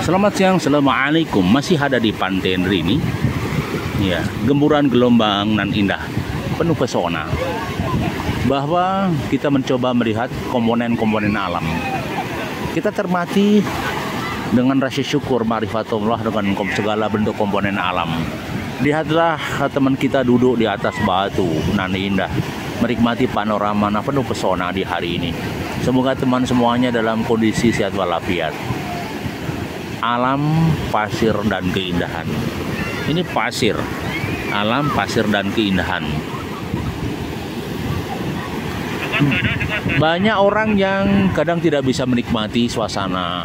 Selamat siang, Assalamualaikum. Masih ada di Pantai Rini Ya, gemburan gelombang nan indah. Penuh pesona. Bahwa kita mencoba melihat komponen-komponen alam. Kita termati dengan rasa syukur marifatullah dengan segala bentuk komponen alam. Lihatlah teman kita duduk di atas batu nan indah menikmati panorama nah penuh pesona di hari ini. Semoga teman semuanya dalam kondisi sehat walafiat. Alam, pasir, dan keindahan. Ini pasir, alam, pasir, dan keindahan. Banyak orang yang kadang tidak bisa menikmati suasana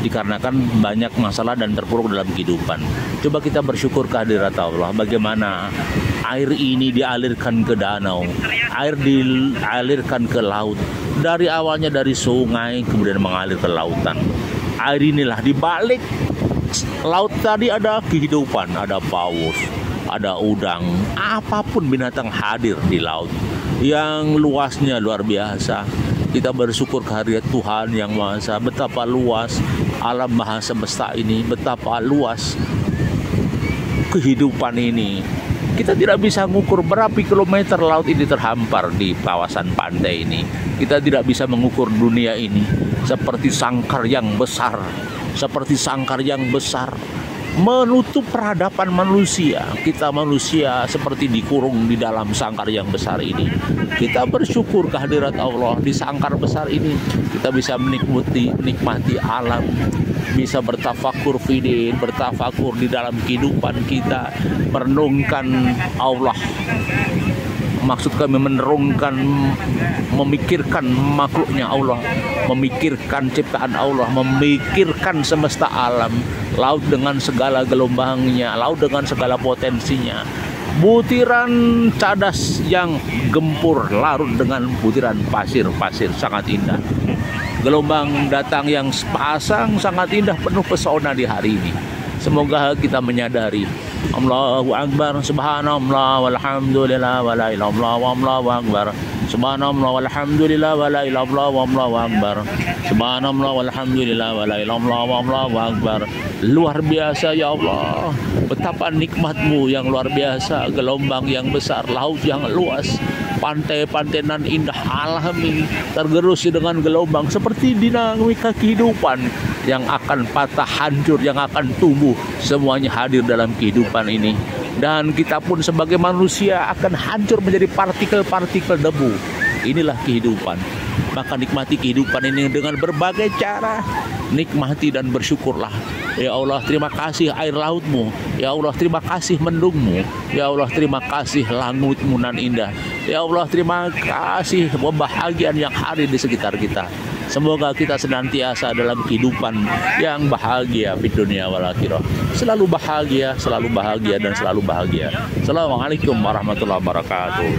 dikarenakan banyak masalah dan terpuruk dalam kehidupan. Coba kita bersyukur kehadirat Allah. Bagaimana air ini dialirkan ke danau, air dialirkan ke laut. Dari awalnya dari sungai kemudian mengalir ke lautan. Air inilah dibalik laut tadi ada kehidupan, ada paus, ada udang, apa pun binatang hadir di laut yang luasnya luar biasa. Kita bersyukur kehadirat Tuhan yang Maha. Betapa luas alam maha semesta ini, betapa luas kehidupan ini. Kita tidak bisa mengukur berapa kilometer laut ini terhampar di kawasan pantai ini. Kita tidak bisa mengukur dunia ini seperti sangkar yang besar, seperti sangkar yang besar menutup peradaban manusia. Kita manusia seperti dikurung di dalam sangkar yang besar ini. Kita bersyukur kehadirat Allah di sangkar besar ini. Kita bisa menikmati menikmati alam, bisa bertafakur fidin, bertafakur di dalam kehidupan kita, merenungkan Allah. Maksud kami menerungkan memikirkan makhluknya Allah memikirkan ciptaan Allah memikirkan semesta alam laut dengan segala gelombangnya laut dengan segala potensinya. Butiran cadas yang gempur larut dengan butiran pasir-pasir sangat indah gelombang datang yang pasang sangat indah penuh pesona di hari ini. Semoga kita menyadari Allahu Akbar Subhanallah walhamdulillah wa la ilaha Allahu Akbar. Subhanallah walhamdulillah wa la ilaha Allahu Akbar. Subhanallah walhamdulillah wa la ilaha Allahu Akbar. Luar biasa ya Allah. Betapa nikmatmu yang luar biasa Gelombang yang besar Laut yang luas Pantai-pantai nan indah. Alami Tergerusi dengan gelombang Seperti dinamika kehidupan yang akan patah hancur, yang akan tumbuh, semuanya hadir dalam kehidupan ini. Dan kita pun sebagai manusia akan hancur menjadi partikel-partikel debu. Inilah kehidupan. Maka nikmati kehidupan ini dengan berbagai cara. Nikmati dan bersyukurlah. Ya Allah, terima kasih air lautmu. Ya Allah, terima kasih mendungmu. Ya Allah, terima kasih langitmu nan indah. Ya Allah, terima kasih kebahagiaan yang hadir di sekitar kita. Semoga kita senantiasa dalam kehidupan yang bahagia di dunia wal. Selalu bahagia, selalu bahagia dan selalu bahagia. Assalamualaikum warahmatullahi wabarakatuh.